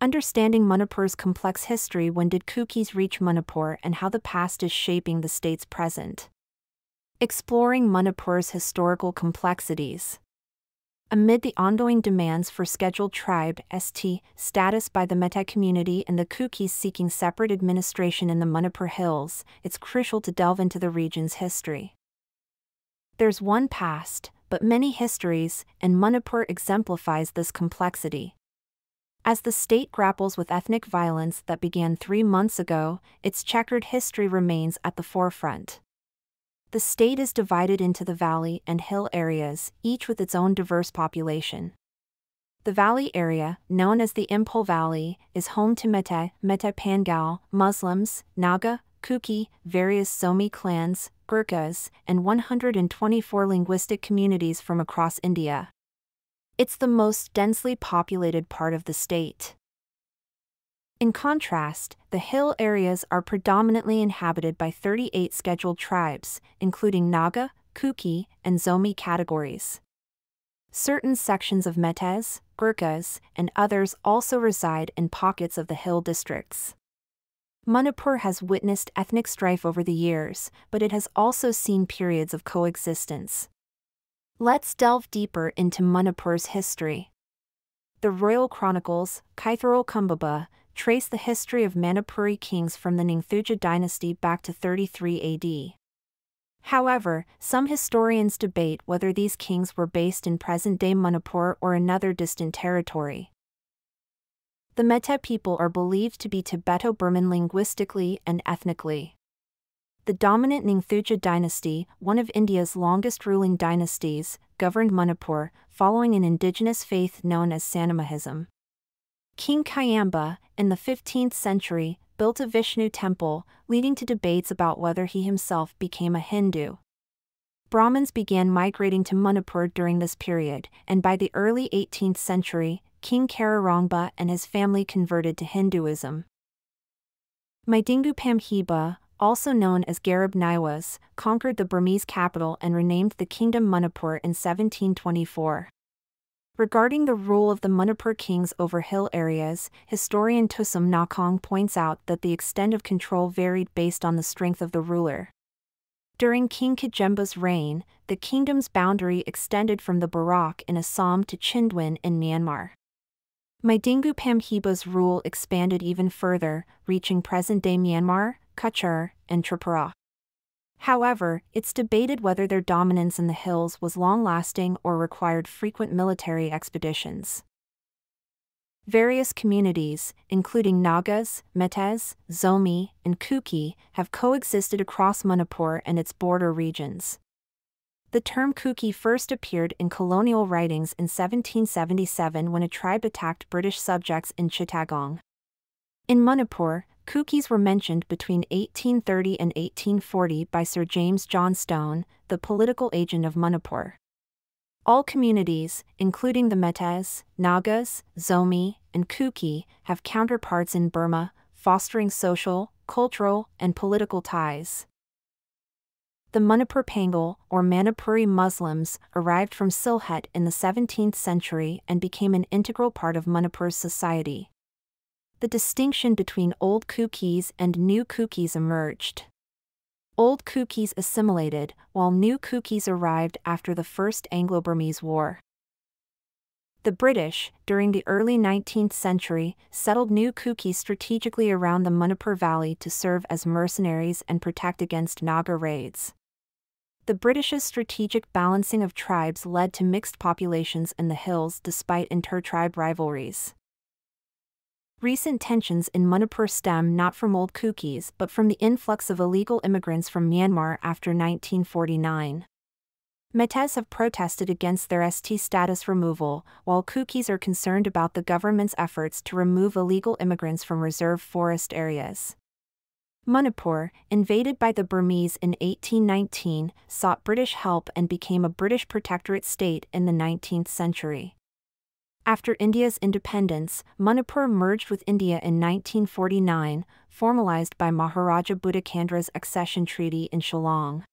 Understanding Manipur's complex history when did Kukis reach Manipur and how the past is shaping the state's present. Exploring Manipur's historical complexities. Amid the ongoing demands for scheduled tribe ST status by the Meitei community and the Kukis seeking separate administration in the Manipur Hills, it's crucial to delve into the region's history. There's one past, but many histories, and Manipur exemplifies this complexity. As the state grapples with ethnic violence that began three months ago, its checkered history remains at the forefront. The state is divided into the valley and hill areas, each with its own diverse population. The valley area, known as the Imphal Valley, is home to Meitei, Meitei Pangal, Muslims, Naga, Kuki, various Zomi clans, Gurkhas, and 124 linguistic communities from across India. It's the most densely populated part of the state. In contrast, the hill areas are predominantly inhabited by 38 scheduled tribes, including Naga, Kuki, and Zomi categories. Certain sections of Meiteis, Gurkhas, and others also reside in pockets of the hill districts. Manipur has witnessed ethnic strife over the years, but it has also seen periods of coexistence. Let's delve deeper into Manipur's history. The Royal Chronicles, Cheitharol Kumbaba, trace the history of Manipuri kings from the Ningthouja dynasty back to 33 AD. However, some historians debate whether these kings were based in present day Manipur or another distant territory. The Meitei people are believed to be Tibeto Burman linguistically and ethnically. The dominant Ningthouja dynasty, one of India's longest ruling dynasties, governed Manipur, following an indigenous faith known as Sanamahism. King Kyamba, in the 15th century, built a Vishnu temple, leading to debates about whether he himself became a Hindu. Brahmins began migrating to Manipur during this period, and by the early 18th century, King Charairongba and his family converted to Hinduism. Meidingu Pamheiba, also known as Garib Nawaz, conquered the Burmese capital and renamed the kingdom Manipur in 1724. Regarding the rule of the Manipur kings over hill areas, historian Tusum Nakong points out that the extent of control varied based on the strength of the ruler. During King Kajemba's reign, the kingdom's boundary extended from the Barak in Assam to Chindwin in Myanmar. Meidingu Pamheiba's rule expanded even further, reaching present-day Myanmar, Cachar, and Tripura. However, it's debated whether their dominance in the hills was long-lasting or required frequent military expeditions. Various communities, including Nagas, Meiteis, Zomi, and Kuki, have coexisted across Manipur and its border regions. The term Kuki first appeared in colonial writings in 1777 when a tribe attacked British subjects in Chittagong. In Manipur, Kukis were mentioned between 1830 and 1840 by Sir James Johnstone, the political agent of Manipur. All communities, including the Meiteis, Nagas, Zomi, and Kuki, have counterparts in Burma, fostering social, cultural, and political ties. The Manipur Pangal, or Manipuri Muslims, arrived from Sylhet in the 17th century and became an integral part of Manipur's society the distinction between old Kukis and new Kukis emerged. Old Kukis assimilated, while new Kukis arrived after the First Anglo-Burmese War. The British, during the early 19th century, settled new Kukis strategically around the Manipur Valley to serve as mercenaries and protect against Naga raids. The British's strategic balancing of tribes led to mixed populations in the hills despite inter-tribe rivalries. Recent tensions in Manipur stem not from old Kukis but from the influx of illegal immigrants from Myanmar after 1949. Meiteis have protested against their ST status removal, while Kukis are concerned about the government's efforts to remove illegal immigrants from reserve forest areas. Manipur, invaded by the Burmese in 1819, sought British help and became a British protectorate state in the 19th century. After India's independence, Manipur merged with India in 1949, formalized by Maharaja Bodhachandra's accession treaty in Shillong.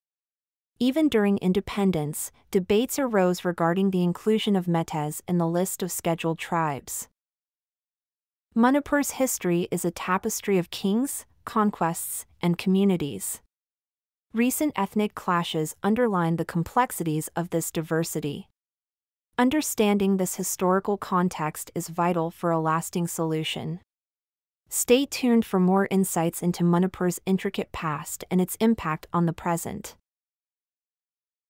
Even during independence, debates arose regarding the inclusion of Meiteis in the list of scheduled tribes. Manipur's history is a tapestry of kings, conquests, and communities. Recent ethnic clashes underline the complexities of this diversity. Understanding this historical context is vital for a lasting solution. Stay tuned for more insights into Manipur's intricate past and its impact on the present.